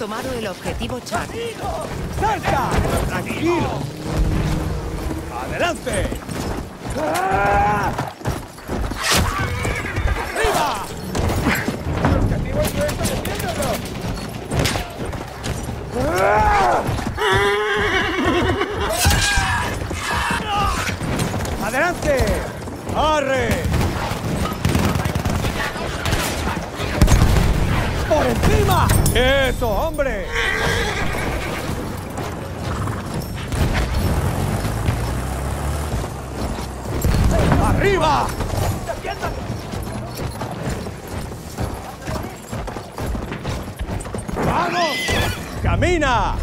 tomado el objetivo Charlie. ¡Salta! ¡Tranquilo! ¡Adelante! ¡Arriba! ¡El objetivo es nuestro, defiéndelo! ¡Adelante! ¡Arre! ¡Por encima! ¡Eso, hombre! ¡Arriba! ¡Vamos! ¡Camina!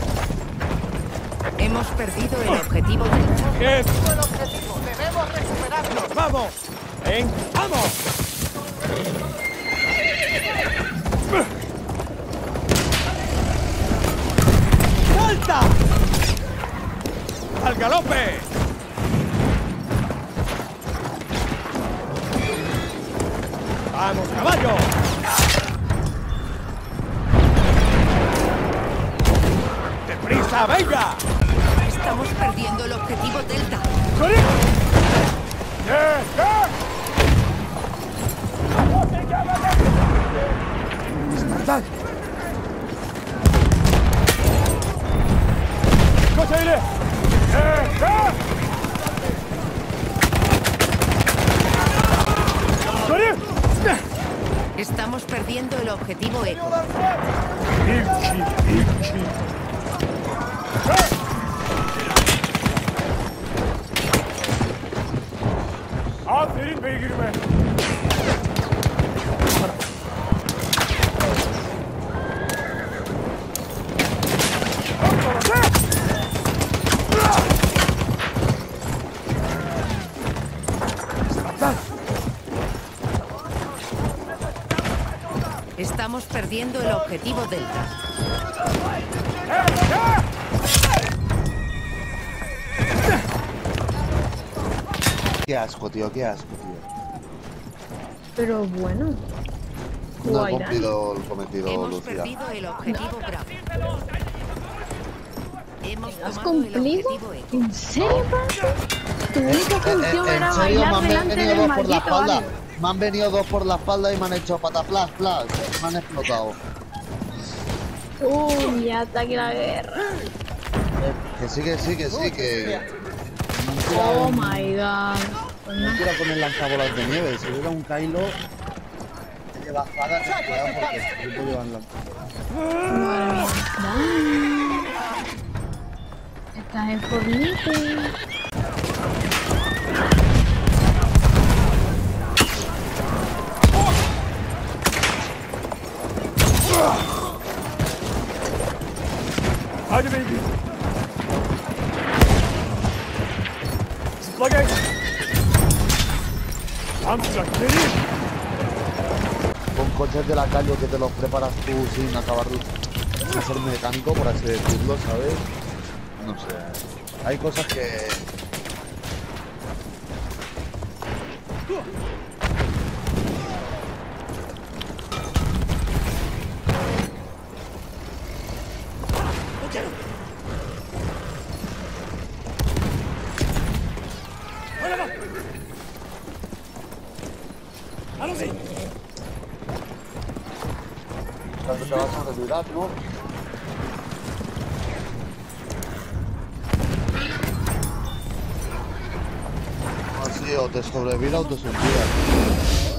Hemos perdido el objetivo Delta. ¡Es! el objetivo. Debemos recuperarlo. ¡Vamos! ¡Ven! ¡Vamos! ¡Salta! ¡Al galope! ¡Vamos, caballo! ¡Deprisa, venga! Estamos perdiendo el objetivo Delta. ¡Dispardad! ¡Coche aire! Estamos perdiendo el objetivo Eco. Aferin beygirime. Estamos perdiendo el objetivo Delta. Qué asco, tío, qué asco, tío. Pero bueno. No he Guaira. cumplido el cometido, Hemos Lucía. perdido el objetivo Bravo. Hemos ¿Has cumplido? ¿En serio, Paco? Tu única Eh, función eh, era en serio, me bailar delante del dos por la maldito. Me han venido dos por la espalda y me han hecho pataplas, plas. Me han explotado. Uy, ya está aquí la guerra. Que sí, que sí, que sí, que. Oh my god. No. Quiero poner lanzabolas de nieve. Si hubiera un Kylo de bajada, cuidado porque puedo llevar lanzabolas. Estás en Fornite. Hadi beygir. Zıpla. Con coches de la calle que te los preparas tú sin acabar de ser mecánico, por así decirlo, ¿sabes? No sé. Hay cosas que. En avant Allons-y La préparation ça de là, tu vois Así, o te sobrevivas o te suicidas.